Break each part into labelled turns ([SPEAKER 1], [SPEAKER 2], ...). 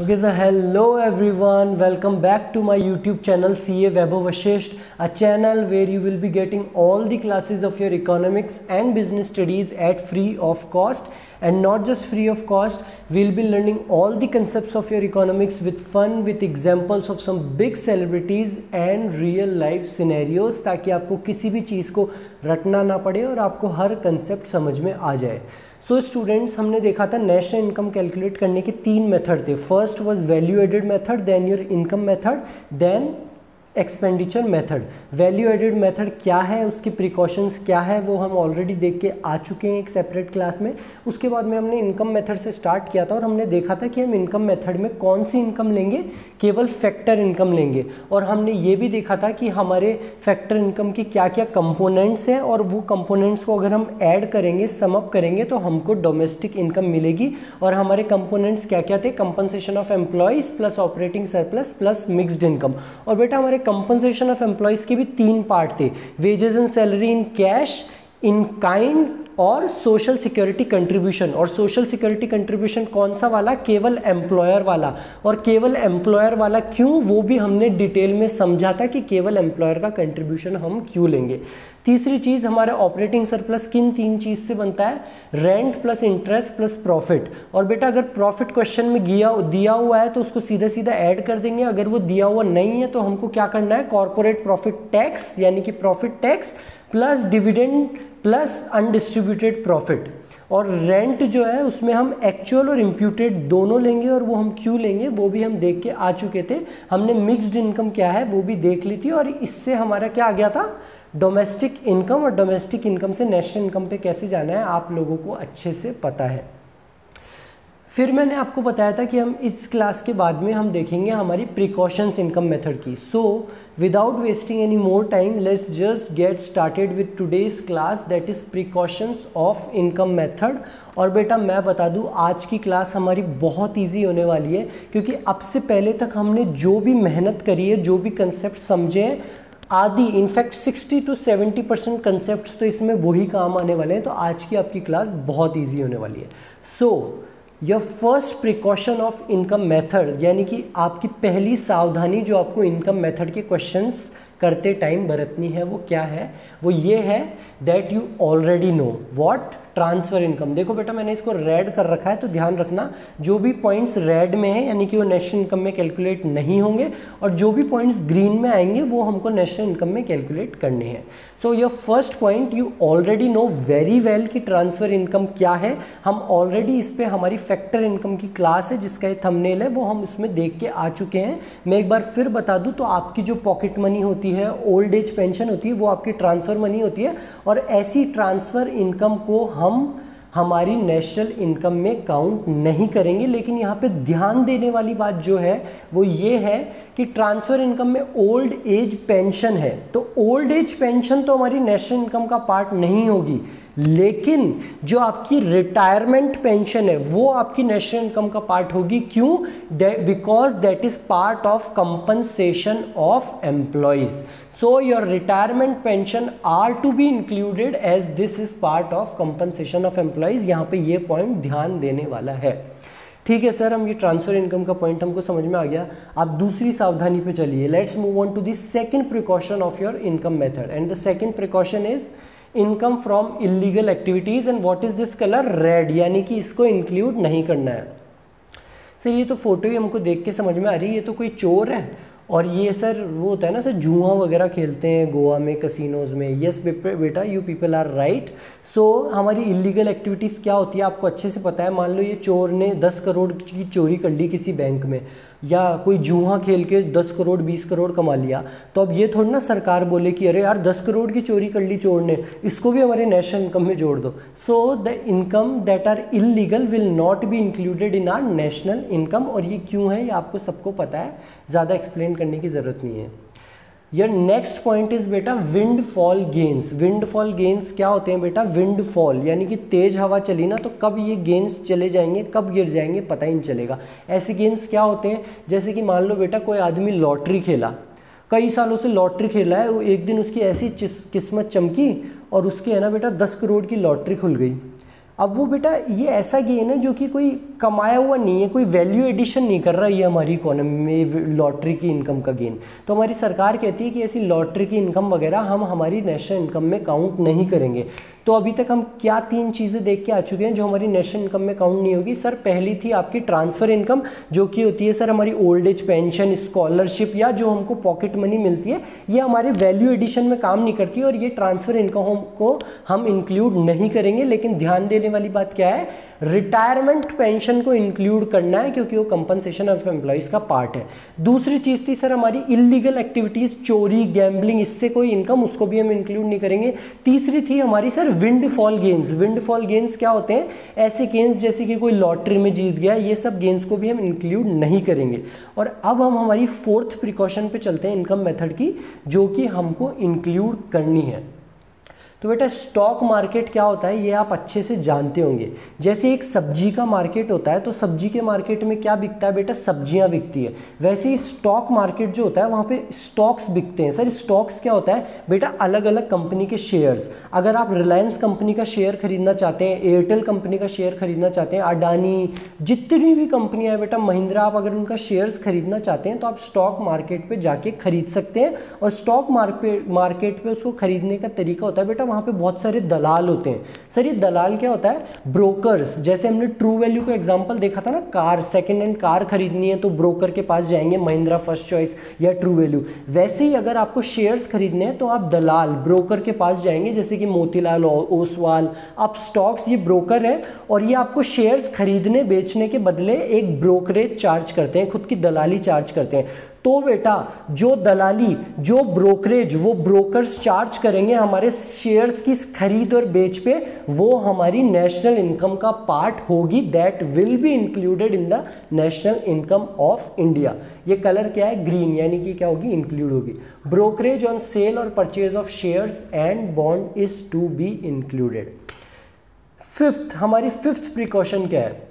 [SPEAKER 1] Okay sir hello everyone welcome back to my YouTube channel C A Vaibhav Vashishtha a channel where you will be getting all the classes of your economics and business studies at free of cost and not just free of cost we'll be learning all the concept of your economics with fun with examples of some big celebrities and real life scenarios ताकि आपको किसी भी चीज़ को रटना ना पड़े और आपको हर कंसेप्ट समझ में आ जाए। सो so, स्टूडेंट्स हमने देखा था नेशनल इनकम कैलकुलेट करने के तीन मेथड थे। First was value added method then your income method then expenditure method value added method क्या है? उसकी प्रिकॉशंस क्या है? वो हम ऑलरेडी देख के आ चुके हैं एक सेपरेट क्लास में। उसके बाद में हमने इनकम मेथड से स्टार्ट किया था और हमने देखा था कि हम इनकम मेथड में कौन सी इनकम लेंगे? केवल फैक्टर इनकम लेंगे। और हमने ये भी देखा था कि हमारे फैक्टर इनकम की क्या क्या कंपोनेंट्स हैं और वो कंपोनेंट्स को अगर हम ऐड करेंगे समअप करेंगे तो हमको डोमेस्टिक इनकम मिलेगी। और हमारे कंपोनेंट्स क्या क्या थे? Compensation of employees plus operating surplus plus mixed income और बेटा, हमारे कंपनसेशन ऑफ़ एम्प्लॉयज़ के भी तीन पार्ट थे। Wages and salary in cash in kind और सोशल सिक्योरिटी कंट्रीब्यूशन और सोशल सिक्योरिटी कंट्रीब्यूशन कौन सा वाला? केवल एम्प्लॉयर वाला। और केवल एम्प्लॉयर वाला क्यों? वो भी हमने डिटेल में समझा था कि केवल एम्प्लॉयर का कंट्रीब्यूशन हम क्यों लेंगे। तीसरी चीज़, हमारे ऑपरेटिंग सरप्लस किन तीन चीज़ से बनता है? Rent plus interest plus profit और बेटा, अगर प्रॉफिट क्वेश्चन में दिया दिया हुआ है तो उसको सीधा सीधा ऐड कर देंगे। अगर वो दिया हुआ नहीं है तो हमको क्या करना है? कॉरपोरेट प्रॉफिट टैक्स यानी कि profit tax plus dividend plus undistributed profit और रेंट जो है, उसमें हम एक्चुअल और इम्प्यूटेड दोनों लेंगे और वो हम क्यों लेंगे, वो भी हम देख के आ चुके थे। हमने मिक्सड इनकम क्या है, वो भी देख ली थी और इससे हमारा क्या आ गया था? डोमेस्टिक इनकम और डोमेस्टिक इनकम से नेशनल इनकम पे कैसे जाना है, आप लोगों को अच्छे से पता है। फिर मैंने आपको बताया था कि हम इस क्लास के बाद में हम देखेंगे हमारी प्रिकॉशंस इनकम मेथड की। So without wasting any more time let's just get started with today's class that is precautions of income method और बेटा, मैं बता दूँ, आज की क्लास हमारी बहुत इजी होने वाली है, क्योंकि अब से पहले तक हमने जो भी मेहनत करी है, जो भी कंसेप्ट समझे हैं आदि इनफैक्ट 60 टू 70 परसेंट कंसेप्ट तो इसमें वही काम आने वाले हैं। तो आज की आपकी क्लास बहुत ईजी होने वाली है। So your first precaution of income method यानी कि आपकी पहली सावधानी जो आपको इनकम मेथड के क्वेश्चंस करते टाइम बरतनी है, वो क्या है? वो ये है that you already know what transfer income देखो बेटा, मैंने इसको रेड कर रखा है तो ध्यान रखना, जो भी पॉइंट्स रेड में है, यानी कि वो नेशनल इनकम में कैलकुलेट नहीं होंगे, और जो भी पॉइंट्स ग्रीन में आएँगे, वो हमको नेशनल इनकम में कैलकुलेट करने हैं। So your first point you already know very well कि ट्रांसफ़र इनकम क्या है। हम ऑलरेडी इस पर हमारी फैक्टर इनकम की क्लास है, जिसका ये थंबनेल है, वो हम उसमें देख के आ चुके हैं। मैं एक बार फिर बता दूँ तो आपकी जो पॉकेट मनी होती है ओल्ड एज पेंशन होती है, वो आपकी ट्रांसफ़र मनी होती है, और ऐसी ट्रांसफ़र इनकम को हम हमारी नेशनल इनकम में काउंट नहीं करेंगे, लेकिन यहाँ पे ध्यान देने वाली बात जो है, वो ये है कि ट्रांसफ़र इनकम में ओल्ड एज पेंशन है। तो ओल्ड एज पेंशन तो हमारी नेशनल इनकम का पार्ट नहीं होगी। लेकिन जो आपकी रिटायरमेंट पेंशन है, वो आपकी नेशनल इनकम का पार्ट होगी। क्यों? Because that is part of compensation of employees so your retirement pension are to be included as this is part of compensation of employees यहाँ पे ये पॉइंट ध्यान देने वाला है। ठीक है सर हम ये ट्रांसफ़र इनकम का पॉइंट हमको समझ में आ गया। आप दूसरी सावधानी पे चलिए। Let's move on to the second precaution of your income method and the second precaution is income from illegal activities and what is this colour? Red यानी कि इसको इंक्लूड नहीं करना है। सर ये तो फ़ोटो ही हमको देख के समझ में आ रही है, ये तो कोई चोर है। और ये सर, वो होता है ना सर, जुआ वगैरह खेलते हैं गोवा में कसिनोज में। यस बेटा you people are right so हमारी इलीगल एक्टिविटीज़ क्या होती है, आपको अच्छे से पता है। मान लो ये चोर ने दस करोड़ की चोरी कर ली किसी बैंक में। या कोई जुआ खेल के दस करोड़, बीस करोड़ कमा लिया। तो अब ये थोड़ी ना सरकार बोले कि, अरे यार, दस करोड़ की चोरी कर ली चोर ने, इसको भी हमारे नेशनल इनकम में जोड़ दो। So the income that are illegal will not be included in our national income और ये क्यों है, ये आपको सबको पता है। ज़्यादा एक्सप्लेन करने की ज़रूरत नहीं है। योर नेक्स्ट पॉइंट इज़ बेटा windfall gains windfall gains क्या होते हैं बेटा? विंड फॉल यानी कि तेज हवा चली ना तो कब ये गेंस चले जाएँगे, कब गिर जाएँगे, पता ही नहीं चलेगा. ऐसे गेंस क्या होते हैं? जैसे कि मान लो बेटा, कोई आदमी लॉटरी खेला. कई सालों से लॉटरी खेला है, वो एक दिन उसकी ऐसी किस्मत चमकी और उसके है ना बेटा, दस करोड़ की लॉटरी खुल गई. अब वो बेटा, ये ऐसा गेन है जो कि कोई कमाया हुआ नहीं है, कोई वैल्यू एडिशन नहीं कर रहा ये हमारी इकोनॉमी में लॉटरी की इनकम का गेन तो हमारी सरकार कहती है कि ऐसी लॉटरी की इनकम वगैरह हम हमारी नेशनल इनकम में काउंट नहीं करेंगे. तो अभी तक हम क्या तीन चीज़ें देख के आ चुके हैं जो हमारी नेशनल इनकम में काउंट नहीं होगी? सर, पहली थी आपकी ट्रांसफ़र इनकम जो कि होती है, सर, हमारी ओल्ड एज पेंशन स्कॉलरशिप या जो हमको पॉकेट मनी मिलती है, ये हमारे वैल्यू एडिशन में काम नहीं करती और ये ट्रांसफ़र इनकम को हम इंक्लूड नहीं करेंगे. लेकिन ध्यान देने वाली बात क्या है? रिटायरमेंट पेंशन को इंक्लूड करना है क्योंकि वो कंपनसेशन ऑफ़ एम्प्लॉयज़ का पार्ट है। दूसरी चीज़ थी सर हमारी इलीगल एक्टिविटीज़ चोरी गैम्बलिंग इससे कोई इनकम उसको भी हम इंक्लूड नहीं करेंगे। तीसरी थी हमारी sir windfall gains windfall gains क्या होते हैं? ऐसे गेंस जैसे कि कोई लॉटरी में जीत गया, ये सब गेंस को भी हम इंक्लूड नहीं करेंगे। और अब हम हमारी फोर्थ प्रिकॉशन पे चलते हैं इनकम मेथड की, जो कि हमको इंक्लूड करनी है। तो बेटा स्टॉक मार्केट क्या होता है, ये आप अच्छे से जानते होंगे। जैसे एक सब्ज़ी का मार्केट होता है तो सब्ज़ी के मार्केट में क्या बिकता है बेटा? सब्ज़ियाँ बिकती है। वैसे ही स्टॉक मार्केट जो होता है, वहाँ पे स्टॉक्स बिकते हैं। सर स्टॉक्स क्या होता है? बेटा अलग अलग कंपनी के शेयर्स अगर आप रिलायंस कंपनी का शेयर खरीदना चाहते हैं एयरटेल कंपनी का शेयर खरीदना चाहते हैं अडानी जितनी भी कंपनियाँ हैं बेटा, महिंद्रा, आप अगर उनका शेयर्स खरीदना चाहते हैं तो आप स्टॉक मार्केट पर जाके खरीद सकते हैं। और स्टॉक मार्केट मार्केट पर उसको खरीदने का तरीका होता है, बेटा वहाँ पे बहुत सारे दलाल होते हैं। सर, ये दलाल क्या होता है? ब्रोकर्स जैसे हमने ट्रू वैल्यू का एग्जांपल देखा था ना, कार सेकंड हैंड कार खरीदनी है तो ब्रोकर के पास जाएँगे महिंद्रा फ़र्स्ट चॉइस या ट्रू वैल्यू वैसे ही अगर आपको शेयर्स खरीदने हैं तो आप दलाल ब्रोकर के पास जाएँगे, जैसे कि मोतीलाल ओसवाल, आप स्टॉक्स ये ब्रोकर है और ये आपको शेयर्स खरीदने, बेचने के बदले एक ब्रोकरेज चार्ज करते हैं, खुद की दलाली चार्ज करते हैं। तो बेटा, जो दलाली, जो ब्रोकरेज, वो ब्रोकर्स चार्ज करेंगे हमारे शेयर्स की खरीद और बेच पे, वो हमारी नेशनल इनकम का पार्ट होगी that will be included in the national income of India ये कलर क्या है? ग्रीन यानी कि क्या होगी? इंक्लूड होगी. ब्रोकरेज ऑन सेल और purchase of shares and bond is to be included fifth हमारी फिफ्थ प्रिकॉशन क्या है?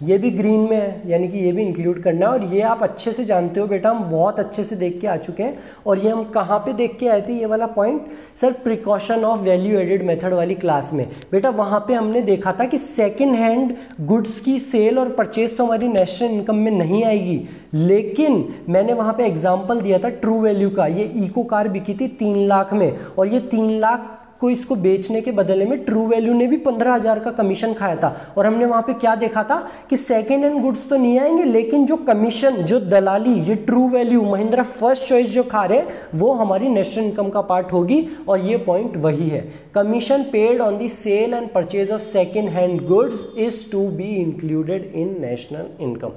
[SPEAKER 1] ये भी ग्रीन में है, यानी कि ये भी इंक्लूड करना है। और ये आप अच्छे से जानते हो बेटा, हम बहुत अच्छे से देख के आ चुके हैं। और ये हम कहाँ पे देख के आए थे, ये वाला point sir precaution of value added method वाली क्लास में। बेटा, वहाँ पे हमने देखा था कि सेकेंड हैंड गुड्स की सेल और परचेज तो हमारी नेशनल इनकम में नहीं आएगी। लेकिन मैंने वहाँ पर एग्ज़ाम्पल दिया था ट्रू वैल्यू का। ये इको कार बिकी थी तीन लाख में। और ये तीन लाख को इसको बेचने के बदले में ट्रू वैल्यू ने भी पंद्रह हज़ार का कमीशन खाया था। और हमने वहाँ पे क्या देखा था कि सेकेंड हैंड गुड्स तो नहीं आएँगे, लेकिन जो कमीशन जो दलाली, ये true value Mahindra first choice जो खा रहे वो हमारी नेशनल इनकम का पार्ट होगी। और ये पॉइंट वही है। Commission paid on the sale and purchase of second hand goods is to be included in national income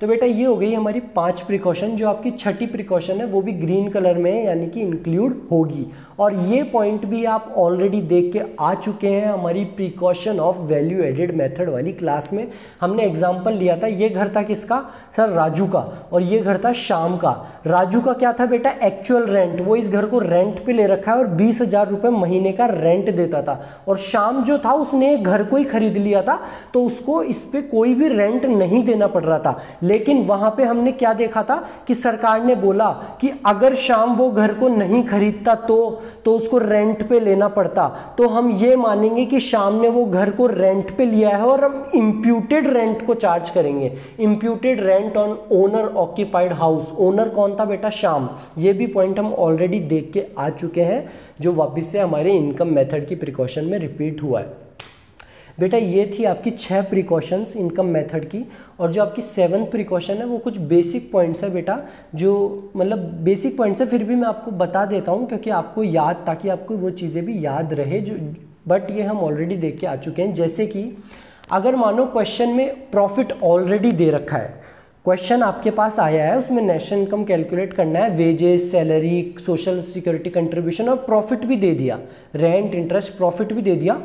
[SPEAKER 1] तो बेटा ये हो गई हमारी पाँच प्रिकॉशन जो आपकी छठी प्रिकॉशन है, वो भी ग्रीन कलर में है यानी कि इंक्लूड होगी। और ये पॉइंट भी आप ऑलरेडी देख के आ चुके हैं हमारी precaution of value added method वाली क्लास में। हमने एग्ज़ाम्पल लिया था, ये घर था किसका? सर, राजू का। और ये घर था शाम का। राजू का क्या था बेटा? एक्चुअल रेंट वो इस घर को रेंट पे ले रखा है और बीस हज़ार महीने का रेंट देता था। और शाम जो था, उसने घर को ही खरीद लिया था तो उसको इस पर कोई भी रेंट नहीं देना पड़ रहा था। लेकिन वहाँ पे हमने क्या देखा था कि सरकार ने बोला कि अगर शाम वो घर को नहीं खरीदता तो तो उसको रेंट पे लेना पड़ता। तो हम ये मानेंगे कि शाम ने वो घर को रेंट पे लिया है और हम इम्प्यूटेड रेंट को चार्ज करेंगे। Imputed rent on owner occupied house owner कौन था बेटा? शाम। ये भी पॉइंट हम ऑलरेडी देख के आ चुके हैं, जो वापस से हमारे इनकम मेथड की प्रिकॉशन में रिपीट हुआ है। बेटा ये थी आपकी छह प्रिकॉशंस इनकम मेथड की और जो आपकी सेवन्थ प्रिकॉशन है, वो कुछ बेसिक पॉइंट्स है बेटा, जो मतलब बेसिक पॉइंट्स है, फिर भी मैं आपको बता देता हूँ क्योंकि आपको याद, ताकि आपको वो चीज़ें भी याद रहे जो बट ये हम ऑलरेडी देख के आ चुके हैं। जैसे कि अगर मानो क्वेश्चन में प्रॉफिट ऑलरेडी दे रखा है क्वेश्चन आपके पास आया है, उसमें नेशनल इनकम कैलकुलेट करना है wages salary social security contribution और प्रॉफिट भी दे दिया रेंट इंटरेस्ट प्रॉफिट भी दे दिया।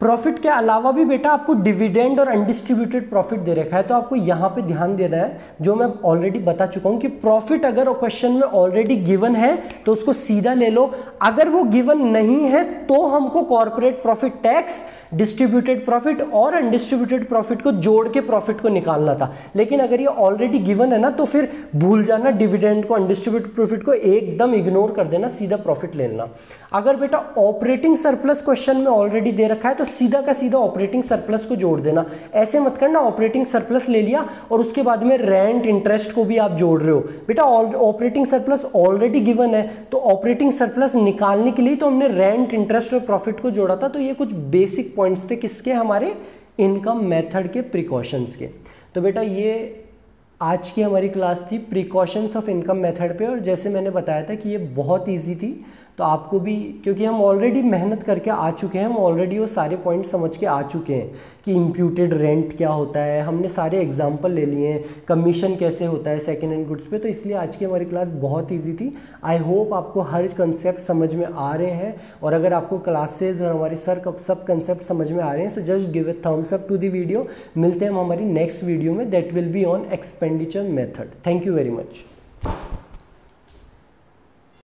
[SPEAKER 1] प्रॉफिट के अलावा भी बेटा आपको डिविडेंड और अनडिस्ट्रीब्यूटेड प्रॉफिट दे रखा है तो आपको यहाँ पे ध्यान देना है, जो मैं ऑलरेडी बता चुका हूँ कि प्रॉफिट अगर क्वेश्चन में ऑलरेडी गिवन है तो उसको सीधा ले लो। अगर वो गिवन नहीं है तो हमको corporate profit tax distributed profit और अनडिस्ट्रीब्यूटेड प्रॉफिट को जोड़ के प्रॉफिट को निकालना था। लेकिन अगर ये ऑलरेडी गिवन है ना तो फिर भूल जाना डिविडेंड को अनडिस्ट्रीब्यूटेड प्रॉफिट को एकदम इग्नोर कर देना, सीधा प्रॉफिट लेना। अगर बेटा ऑपरेटिंग सरप्लस क्वेश्चन में ऑलरेडी दे रखा है तो सीधा का सीधा ऑपरेटिंग सरप्लस को जोड़ देना। ऐसे मत करना ऑपरेटिंग सरप्लस ले लिया और उसके बाद में रेंट इंटरेस्ट को भी आप जोड़ रहे हो। बेटा ऑपरेटिंग सरप्लस ऑलरेडी गिवन है तो ऑपरेटिंग सरप्लस निकालने के लिए तो हमने रेंट इंटरेस्ट और प्रॉफिट को जोड़ा था तो ये कुछ बेसिक पॉइंट्स थे किसके? हमारे इनकम मेथड के प्रिकॉशंस के। तो बेटा ये आज की हमारी क्लास थी प्रिकॉशंस ऑफ़ इनकम मेथड पे, और जैसे मैंने बताया था कि ये बहुत इजी थी तो आपको भी, क्योंकि हम ऑलरेडी मेहनत करके आ चुके हैं, हम ऑलरेडी वो सारे पॉइंट समझ के आ चुके हैं कि इम्प्यूटेड रेंट क्या होता है, हमने सारे एग्ज़ाम्पल ले लिए हैं कमीशन कैसे होता है सेकेंड हैंड गुड्स पे तो इसलिए आज की हमारी क्लास बहुत ईजी थी। आई होप आपको हर कंसेप्ट समझ में आ रहे हैं, और अगर आपको क्लासेज और हमारे सर सब कंसेप्ट समझ में आ रहे हैं so just give a thumbs up to the video मिलते हैं हम हमारी नेक्स्ट वीडियो में that will be on expenditure method thank you very much